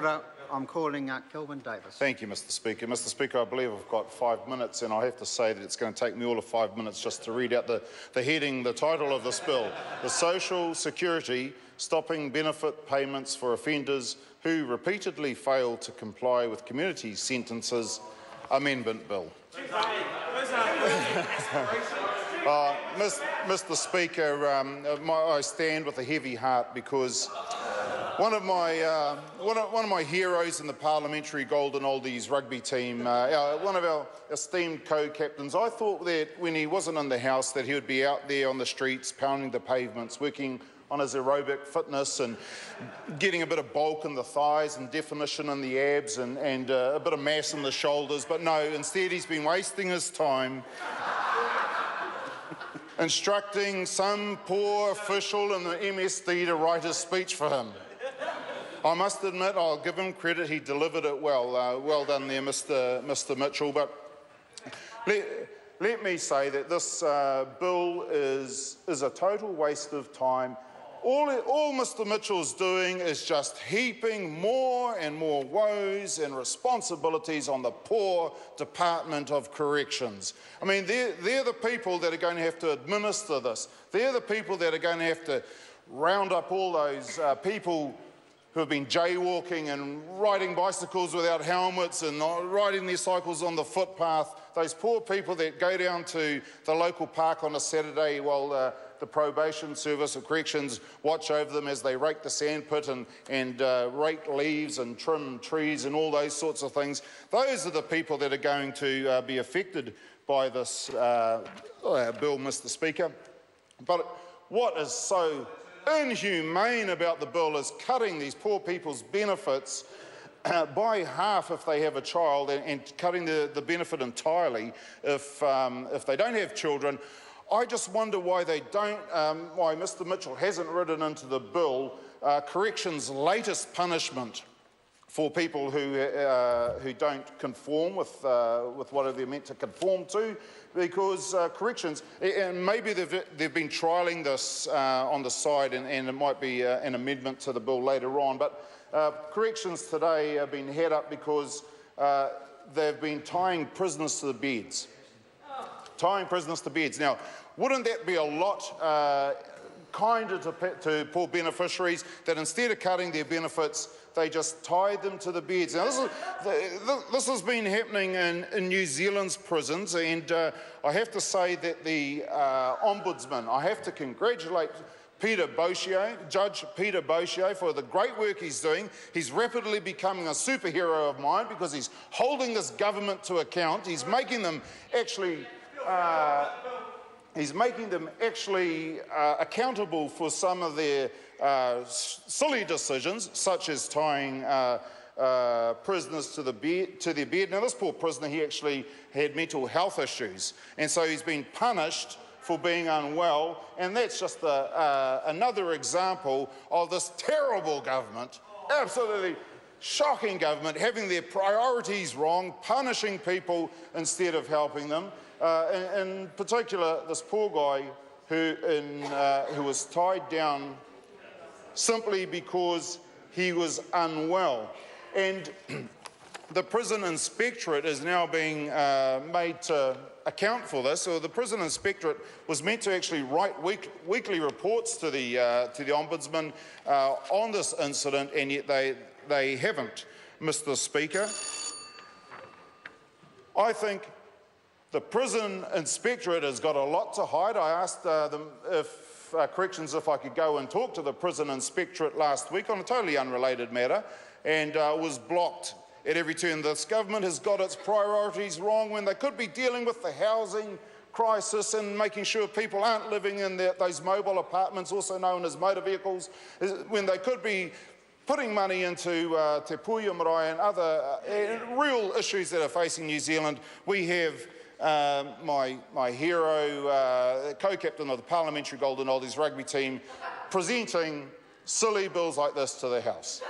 order. I'm calling uh, Kelvin Davis. Thank you, Mr Speaker. Mr Speaker, I believe I've got five minutes and I have to say that it's going to take me all of five minutes just to read out the, the heading, the title of this bill, the Social Security Stopping Benefit Payments for Offenders Who Repeatedly Fail to Comply with Community Sentences Amendment Bill. uh, Mr Speaker, um, my, I stand with a heavy heart because one of my uh, one, of, one, of, my heroes in the parliamentary Golden Oldies rugby team, uh, one of our esteemed co-captains. I thought that when he wasn't in the house, that he would be out there on the streets, pounding the pavements, working on his aerobic fitness and getting a bit of bulk in the thighs and definition in the abs and, and uh, a bit of mass in the shoulders. But no, instead he's been wasting his time instructing some poor official in the MSD to write a speech for him. I must admit, I'll give him credit, he delivered it well. Uh, well done there, Mr, Mr Mitchell. But let, let me say that this uh, bill is, is a total waste of time. All, all Mr Mitchell's doing is just heaping more and more woes and responsibilities on the poor Department of Corrections. I mean, they're, they're the people that are going to have to administer this. They're the people that are going to have to round up all those uh, people who have been jaywalking and riding bicycles without helmets and riding their cycles on the footpath. Those poor people that go down to the local park on a Saturday while uh, the probation service of corrections watch over them as they rake the sandpit and, and uh, rake leaves and trim trees and all those sorts of things. Those are the people that are going to uh, be affected by this uh, bill, Mr Speaker. But what is so inhumane about the bill is cutting these poor people's benefits uh, by half if they have a child and, and cutting the, the, benefit entirely if, um, if they don't have children. I just wonder why they don't, um, why Mr Mitchell hasn't written into the bill uh, corrections' latest punishment for people who, uh, who don't conform with, uh, with what they're meant to conform to, because uh, corrections, and maybe they've, they've been trialling this uh, on the side, and, and it might be uh, an amendment to the bill later on, but uh, corrections today have been held up because they've been tying prisoners to the beds. Tying prisoners to beds. Now, wouldn't that be a lot kinder to, to poor beneficiaries that instead of cutting their benefits, they just tied them to the beds. Now, this, is, this has been happening in, in New Zealand's prisons, and uh, I have to say that the uh, Ombudsman, I have to congratulate Peter Boshier, Judge Peter Boshier, for the great work he's doing. He's rapidly becoming a superhero of mine because he's holding this government to account. He's making them actually. Uh, he's making them actually uh, accountable for some of their uh, silly decisions, such as tying uh, uh, prisoners to, the to their bed. Now, this poor prisoner, he actually had mental health issues, and so he's been punished for being unwell, and that's just a, uh, another example of this terrible government, absolutely shocking government, having their priorities wrong, punishing people instead of helping them. Uh, in, in, particular, this poor guy who, in, uh, who was tied down simply because he was unwell. And the prison inspectorate is now being uh, made to account for this. So the prison inspectorate was meant to actually write week, weekly reports to the, uh, to the ombudsman uh, on this incident, and yet they, they haven't, Mr Speaker. I think the prison inspectorate has got a lot to hide. I asked uh, them if uh, Corrections if I could go and talk to the prison inspectorate last week on a totally unrelated matter and uh, was blocked at every turn. This government has got its priorities wrong when they could be dealing with the housing crisis and making sure people aren't living in the, those mobile apartments, also known as motor vehicles, when they could be putting money into uh, Te Puea Marae and other uh, real issues that are facing New Zealand. We have um, my, my hero, uh, co-captain of the Parliamentary Golden Oldies rugby team, presenting silly bills like this to the House.